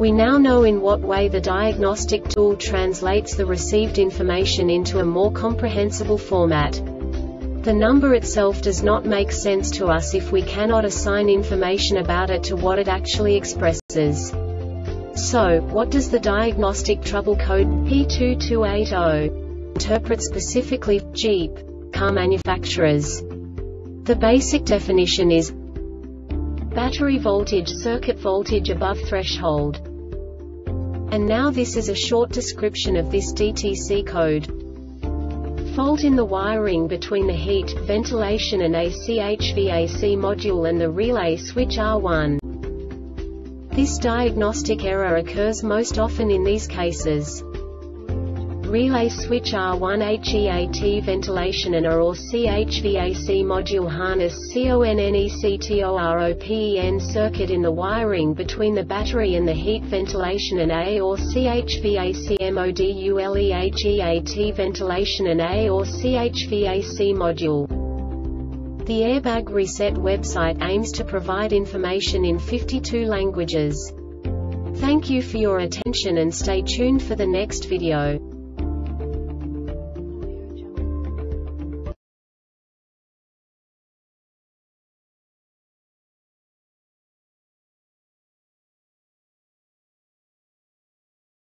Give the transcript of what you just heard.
We now know in what way the diagnostic tool translates the received information into a more comprehensible format. The number itself does not make sense to us if we cannot assign information about it to what it actually expresses. So, what does the diagnostic trouble code P2280 interpret specifically Jeep car manufacturers? The basic definition is battery voltage circuit voltage above threshold. And now this is a short description of this DTC code. Fault in the wiring between the heat, ventilation and AC HVAC module and the relay switch R1. This diagnostic error occurs most often in these cases. Relay switch R1 HEAT ventilation and or CHVAC module harness CONNECTOROPEN circuit in the wiring between the battery and the heat ventilation and A or CHVAC MODULEHEAT ventilation and A or CHVAC module. The Airbag Reset website aims to provide information in 52 languages. Thank you for your attention and stay tuned for the next video.